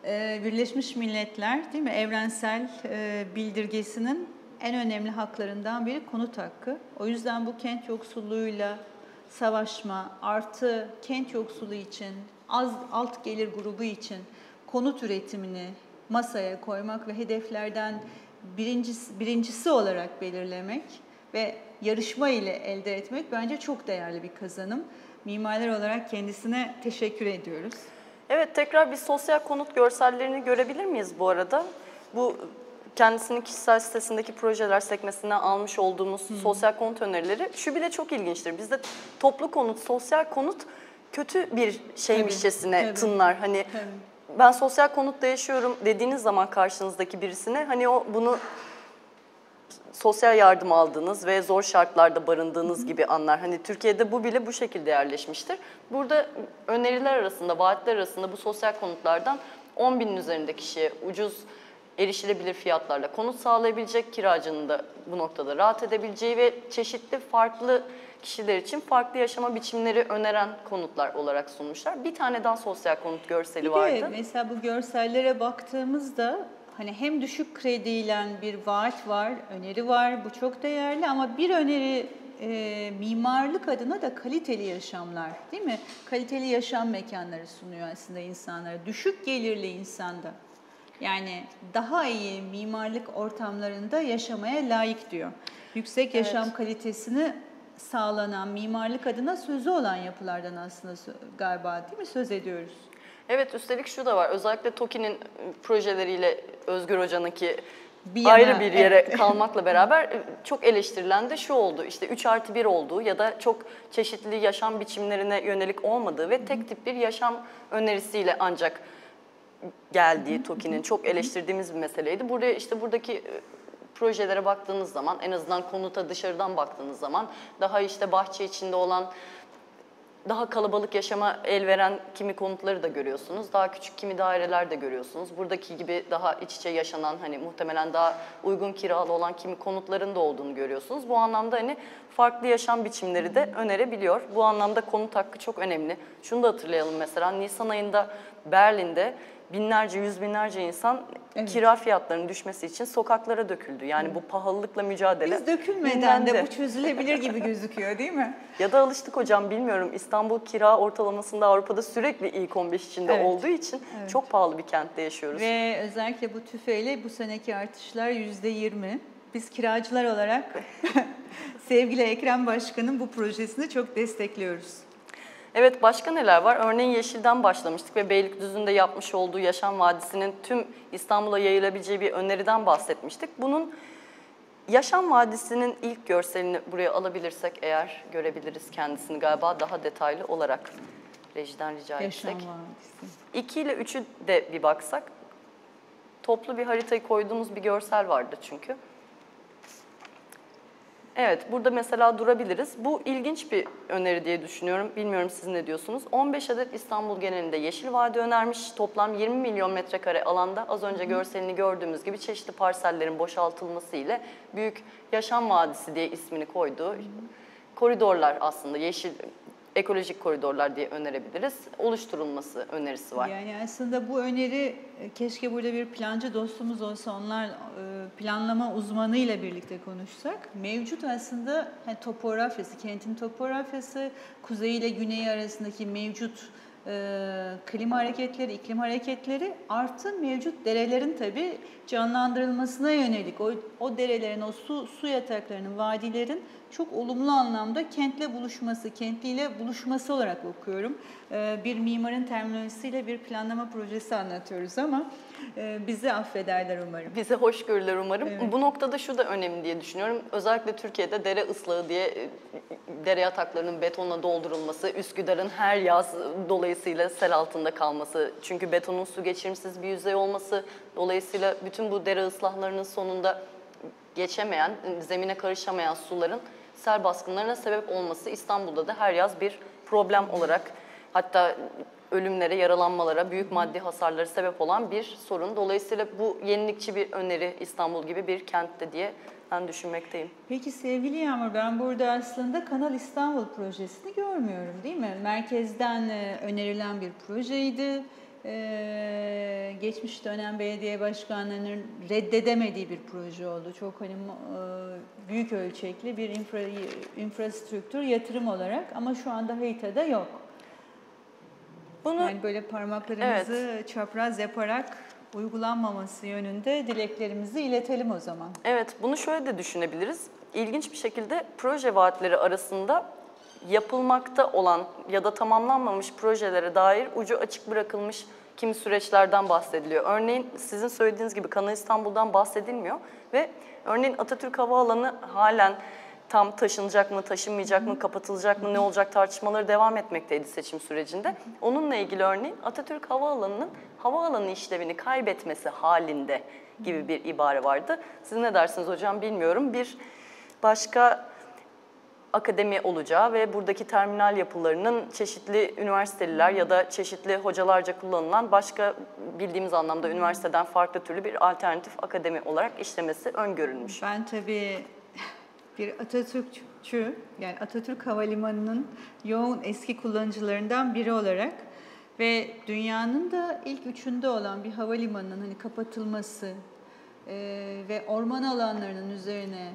Ee, Birleşmiş Milletler değil mi? Evrensel e, bildirgesinin en önemli haklarından biri konut hakkı. O yüzden bu kent yoksulluğuyla savaşma artı kent yoksulu için az alt gelir grubu için konut üretimini masaya koymak ve hedeflerden birincisi, birincisi olarak belirlemek ve yarışma ile elde etmek bence çok değerli bir kazanım. Mimarlar olarak kendisine teşekkür ediyoruz. Evet tekrar bir sosyal konut görsellerini görebilir miyiz bu arada? Bu kendisinin kişisel sitesindeki projeler sekmesinden almış olduğumuz hmm. sosyal konut önerileri şu bile çok ilginçtir. Bizde toplu konut, sosyal konut kötü bir şeymişçesine tabii, tınlar. Hani tabii. ben sosyal konutta yaşıyorum dediğiniz zaman karşınızdaki birisine hani o bunu sosyal yardım aldığınız ve zor şartlarda barındığınız gibi anlar. Hani Türkiye'de bu bile bu şekilde yerleşmiştir. Burada öneriler arasında, vaatler arasında bu sosyal konutlardan 10 binin üzerinde kişiye ucuz erişilebilir fiyatlarla konut sağlayabilecek, kiracının da bu noktada rahat edebileceği ve çeşitli farklı kişiler için farklı yaşama biçimleri öneren konutlar olarak sunmuşlar. Bir tane daha sosyal konut görseli bir vardı. De mesela bu görsellere baktığımızda hani hem düşük krediyle bir vaat var, öneri var, bu çok değerli ama bir öneri e, mimarlık adına da kaliteli yaşamlar değil mi? Kaliteli yaşam mekanları sunuyor aslında insanlara. Düşük gelirli insanda. Yani daha iyi mimarlık ortamlarında yaşamaya layık diyor. Yüksek yaşam evet. kalitesini sağlanan mimarlık adına sözü olan yapılardan aslında galiba değil mi söz ediyoruz? Evet üstelik şu da var özellikle TOKİ'nin projeleriyle Özgür Hoca'nınki bir ayrı bir yere evet. kalmakla beraber ıı, çok eleştirilen de şu oldu. İşte 3 artı 1 olduğu ya da çok çeşitli yaşam biçimlerine yönelik olmadığı ve tek tip bir yaşam önerisiyle ancak geldiği TOKİ'nin çok eleştirdiğimiz bir meseleydi. Burada işte buradaki ıı, projelere baktığınız zaman en azından konuta dışarıdan baktığınız zaman daha işte bahçe içinde olan daha kalabalık yaşama el veren kimi konutları da görüyorsunuz. Daha küçük kimi daireler de görüyorsunuz. Buradaki gibi daha iç içe yaşanan hani muhtemelen daha uygun kiralı olan kimi konutların da olduğunu görüyorsunuz. Bu anlamda hani farklı yaşam biçimleri de önerebiliyor. Bu anlamda konut hakkı çok önemli. Şunu da hatırlayalım mesela Nisan ayında Berlin'de binlerce, yüz binlerce insan evet. kira fiyatlarının düşmesi için sokaklara döküldü. Yani evet. bu pahalılıkla mücadele. Biz dökülmeden de bu çözülebilir gibi gözüküyor değil mi? Ya da alıştık hocam bilmiyorum. İstanbul kira ortalamasında Avrupa'da sürekli ilk 15 içinde evet. olduğu için evet. çok pahalı bir kentte yaşıyoruz. Ve özellikle bu tüfeyle bu seneki artışlar yüzde yirmi. Biz kiracılar olarak sevgili Ekrem Başkan'ın bu projesini çok destekliyoruz. Evet başka neler var? Örneğin Yeşil'den başlamıştık ve Beylikdüzü'nde yapmış olduğu Yaşam Vadisi'nin tüm İstanbul'a yayılabileceği bir öneriden bahsetmiştik. Bunun Yaşam Vadisi'nin ilk görselini buraya alabilirsek eğer görebiliriz kendisini galiba daha detaylı olarak rejiden rica Yaşam etsek. Vadisi. 2 ile 3'ü de bir baksak toplu bir haritayı koyduğumuz bir görsel vardı çünkü. Evet, burada mesela durabiliriz. Bu ilginç bir öneri diye düşünüyorum. Bilmiyorum siz ne diyorsunuz. 15 adet İstanbul genelinde yeşil vadi önermiş. Toplam 20 milyon metrekare alanda az önce görselini gördüğümüz gibi çeşitli parsellerin boşaltılması ile büyük yaşam vadisi diye ismini koyduğu koridorlar aslında yeşil ekolojik koridorlar diye önerebiliriz. Oluşturulması önerisi var. Yani aslında bu öneri e, keşke burada bir plancı dostumuz olsa onlar e, planlama uzmanıyla birlikte konuşsak. Mevcut aslında hani topografyası, kentin topografyası, kuzey ile güney arasındaki mevcut klima hareketleri, iklim hareketleri artı mevcut derelerin tabii canlandırılmasına yönelik o, o derelerin, o su, su yataklarının, vadilerin çok olumlu anlamda kentle buluşması, kentliyle buluşması olarak okuyorum. E, bir mimarın terminolojisiyle bir planlama projesi anlatıyoruz ama bizi affederler umarım. Bize hoş görürler umarım. Evet. Bu noktada şu da önemli diye düşünüyorum. Özellikle Türkiye'de dere ıslahı diye dere yataklarının betonla doldurulması, Üsküdar'ın her yaz dolayısıyla sel altında kalması, çünkü betonun su geçirimsiz bir yüzey olması, dolayısıyla bütün bu dere ıslahlarının sonunda geçemeyen, zemine karışamayan suların sel baskınlarına sebep olması İstanbul'da da her yaz bir problem olarak hatta ölümlere, yaralanmalara, büyük maddi hasarlara sebep olan bir sorun. Dolayısıyla bu yenilikçi bir öneri İstanbul gibi bir kentte diye ben düşünmekteyim. Peki sevgili Yağmur ben burada aslında Kanal İstanbul projesini görmüyorum değil mi? Merkezden e, önerilen bir projeydi. Ee, geçmiş dönem belediye başkanlarının reddedemediği bir proje oldu. Çok hani e, büyük ölçekli bir infra, infrastruktür yatırım olarak ama şu anda haritada yok. Bunu Yani böyle parmaklarımızı çapraz yaparak uygulanmaması yönünde dileklerimizi iletelim o zaman. Evet, bunu şöyle de düşünebiliriz. İlginç bir şekilde proje vaatleri arasında yapılmakta olan ya da tamamlanmamış projelere dair ucu açık bırakılmış kimi süreçlerden bahsediliyor. Örneğin sizin söylediğiniz gibi Kanal İstanbul'dan bahsedilmiyor ve örneğin Atatürk Havaalanı halen tam taşınacak mı, taşınmayacak mı, kapatılacak mı, ne olacak tartışmaları devam etmekteydi seçim sürecinde. Onunla ilgili örneğin Atatürk Havaalanı'nın havaalanı işlevini kaybetmesi halinde gibi bir ibare vardı. Siz ne dersiniz hocam bilmiyorum. Bir başka akademi olacağı ve buradaki terminal yapılarının çeşitli üniversiteliler ya da çeşitli hocalarca kullanılan başka bildiğimiz anlamda üniversiteden farklı türlü bir alternatif akademi olarak işlemesi öngörülmüş. Ben tabii bir Atatürkçü, yani Atatürk Havalimanı'nın yoğun eski kullanıcılarından biri olarak ve dünyanın da ilk üçünde olan bir havalimanının hani kapatılması e, ve orman alanlarının üzerine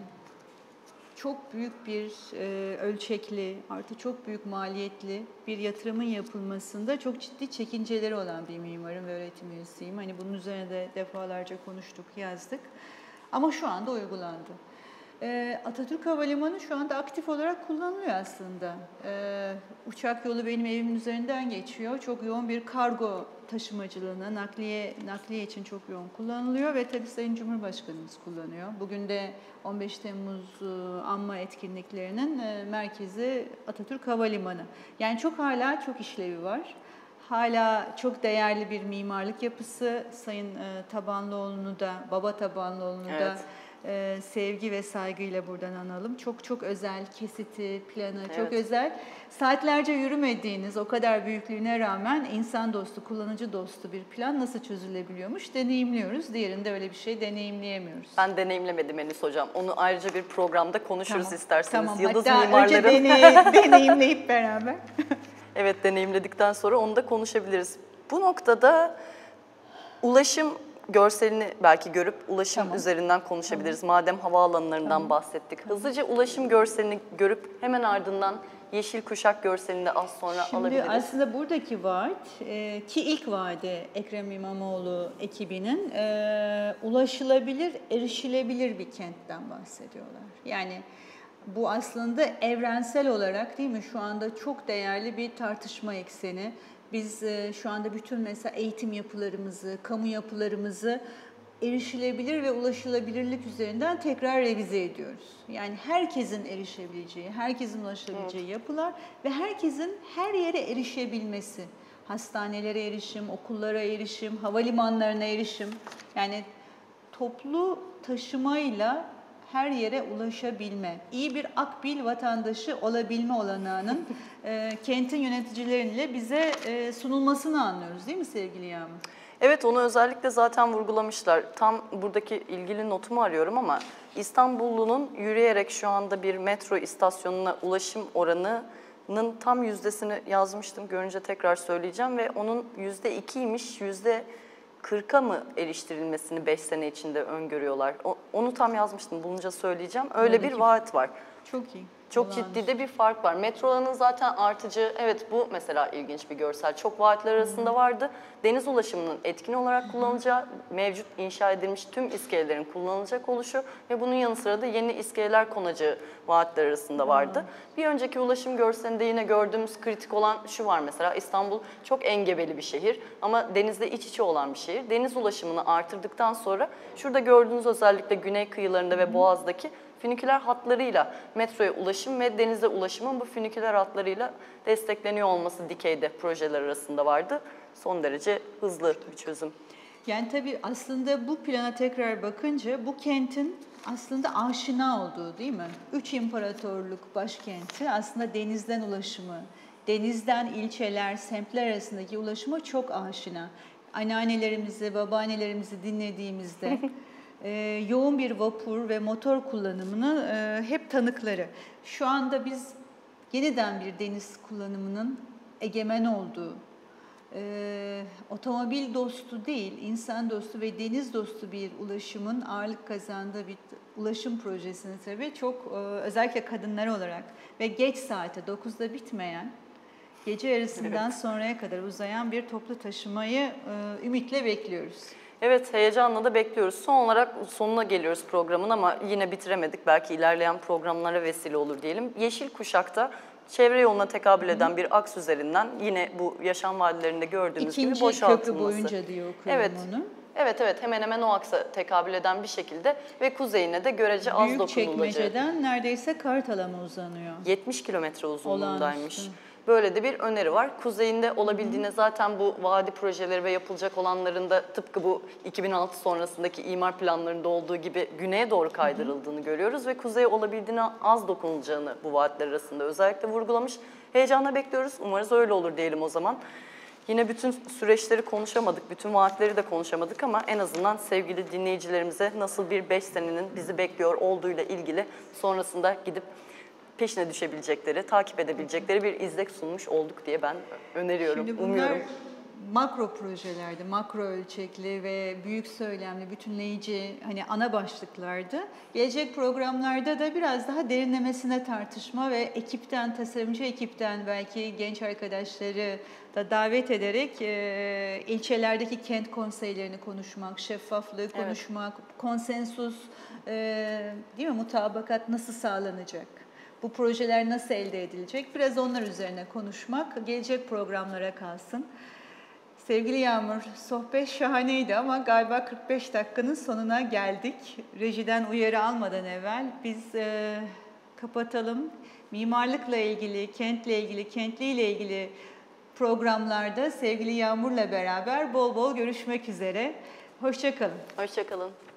çok büyük bir e, ölçekli artı çok büyük maliyetli bir yatırımın yapılmasında çok ciddi çekinceleri olan bir mimarım ve öğretim üyesiyim. Hani bunun üzerine de defalarca konuştuk, yazdık. Ama şu anda uygulandı. E, Atatürk Havalimanı şu anda aktif olarak kullanılıyor aslında. E, uçak yolu benim evimin üzerinden geçiyor. Çok yoğun bir kargo taşımacılığına, nakliye nakliye için çok yoğun kullanılıyor ve tabii Sayın Cumhurbaşkanımız kullanıyor. Bugün de 15 Temmuz e, anma etkinliklerinin e, merkezi Atatürk Havalimanı. Yani çok hala çok işlevi var. Hala çok değerli bir mimarlık yapısı. Sayın e, Tabanlıoğlu'nu da, Baba Tabanlıoğlu'nu da Evet. E, sevgi ve saygıyla buradan analım. Çok çok özel, kesiti, planı çok Evet. özel. Saatlerce yürümediğiniz o kadar büyüklüğüne rağmen insan dostu, kullanıcı dostu bir plan nasıl çözülebiliyormuş deneyimliyoruz. Diğerinde öyle bir şey deneyimleyemiyoruz. Ben deneyimlemedim henüz hocam. Onu ayrıca bir programda konuşuruz Tamam, isterseniz. Tamam. Yıldız Hatta mimarların önce deney- deneyimleyip beraber. Evet deneyimledikten sonra onu da konuşabiliriz. Bu noktada ulaşım görselini belki görüp ulaşım Tamam. üzerinden konuşabiliriz. Madem havaalanlarından bahsettik. Hızlıca ulaşım görselini görüp hemen ardından yeşil kuşak görselini de az sonra Şimdi alabiliriz. aslında buradaki vaat e, ki ilk vaadi Ekrem İmamoğlu ekibinin e, ulaşılabilir, erişilebilir bir kentten bahsediyorlar. Yani Bu aslında evrensel olarak değil mi şu anda çok değerli bir tartışma ekseni. Biz e, şu anda bütün mesela eğitim yapılarımızı, kamu yapılarımızı erişilebilir ve ulaşılabilirlik üzerinden tekrar revize ediyoruz. Yani herkesin erişebileceği, herkesin ulaşabileceği yapılar ve herkesin her yere erişebilmesi. Hastanelere erişim, okullara erişim, havalimanlarına erişim. Yani toplu taşımayla her yere ulaşabilme, iyi bir akbil vatandaşı olabilme olanağının e, kentin yöneticileriyle bize e, sunulmasını anlıyoruz değil mi sevgili Yağmur? Evet onu özellikle zaten vurgulamışlar. Tam buradaki ilgili notumu arıyorum ama İstanbullunun yürüyerek şu anda bir metro istasyonuna ulaşım oranının tam yüzdesini yazmıştım. Görünce tekrar söyleyeceğim ve onun yüzde ikiymiş, yüzde 40'a mı eriştirilmesini 5 sene içinde öngörüyorlar. O- Onu tam yazmıştım. Bulunca söyleyeceğim. Öyle bir Oradaki- vaat var. Çok iyi. Çok Olağanüstü. ciddi de bir fark var. Metroların zaten artıcı, evet bu mesela ilginç bir görsel. Çok vaatler arasında vardı. Deniz ulaşımının etkin olarak kullanılacağı, mevcut inşa edilmiş tüm iskelelerin kullanılacak oluşu ve bunun yanı sıra da yeni iskeleler konacağı vaatler arasında vardı. Bir önceki ulaşım görselinde yine gördüğümüz kritik olan şu var mesela İstanbul çok engebeli bir şehir ama denizle iç içe olan bir şehir. Deniz ulaşımını artırdıktan sonra şurada gördüğünüz özellikle güney kıyılarında ve Boğaz'daki füniküler hatlarıyla metroya ulaşım ve denize ulaşımın bu füniküler hatlarıyla destekleniyor olması dikeyde projeler arasında vardı. Son derece hızlı bir çözüm. Yani tabii aslında bu plana tekrar bakınca bu kentin aslında aşina olduğu değil mi? Üç imparatorluk başkenti aslında denizden ulaşımı, denizden ilçeler, semtler arasındaki ulaşıma çok aşina. Anneannelerimizi, babaannelerimizi dinlediğimizde yoğun bir vapur ve motor kullanımını e, hep tanıkları. Şu anda biz yeniden bir deniz kullanımının egemen olduğu, e, otomobil dostu değil, insan dostu ve deniz dostu bir ulaşımın ağırlık kazandığı bir ulaşım projesini tabii çok e, özellikle kadınlar olarak ve geç saate 9'da bitmeyen gece yarısından sonraya kadar uzayan bir toplu taşımayı e, ümitle bekliyoruz. Evet heyecanla da bekliyoruz. Son olarak sonuna geliyoruz programın ama yine bitiremedik. Belki ilerleyen programlara vesile olur diyelim. Yeşil Kuşak'ta çevre yoluna tekabül eden bir aks üzerinden yine bu yaşam vadilerinde gördüğümüz gibi İkinci boşaltılması. köprü boyunca diye okuyorum Evet. onu. Evet evet hemen hemen o aksa tekabül eden bir şekilde ve kuzeyine de görece az Büyük dokunulacak. neredeyse Kartal'a mı uzanıyor? 70 kilometre uzunluğundaymış. Olağanüstü. Böyle de bir öneri var. Kuzeyinde olabildiğine zaten bu vadi projeleri ve yapılacak olanların da tıpkı bu 2006 sonrasındaki imar planlarında olduğu gibi güneye doğru kaydırıldığını görüyoruz ve kuzeye olabildiğine az dokunulacağını bu vaatler arasında özellikle vurgulamış. Heyecanla bekliyoruz. Umarız öyle olur diyelim o zaman. Yine bütün süreçleri konuşamadık, bütün vaatleri de konuşamadık ama en azından sevgili dinleyicilerimize nasıl bir 5 senenin bizi bekliyor olduğuyla ilgili sonrasında gidip peşine düşebilecekleri, takip edebilecekleri bir izlek sunmuş olduk diye ben öneriyorum, Şimdi bunlar umuyorum. makro projelerdi, makro ölçekli ve büyük söylemli, bütünleyici hani ana başlıklardı. Gelecek programlarda da biraz daha derinlemesine tartışma ve ekipten, tasarımcı ekipten belki genç arkadaşları da davet ederek e, ilçelerdeki kent konseylerini konuşmak, şeffaflığı konuşmak, konsensus, e, değil mi mutabakat nasıl sağlanacak? Bu projeler nasıl elde edilecek? Biraz onlar üzerine konuşmak gelecek programlara kalsın. Sevgili Yağmur, sohbet şahaneydi ama galiba 45 dakikanın sonuna geldik. Rejiden uyarı almadan evvel biz e, kapatalım. Mimarlıkla ilgili, kentle ilgili, kentliyle ilgili programlarda sevgili Yağmur'la beraber bol bol görüşmek üzere. Hoşçakalın. Hoşçakalın.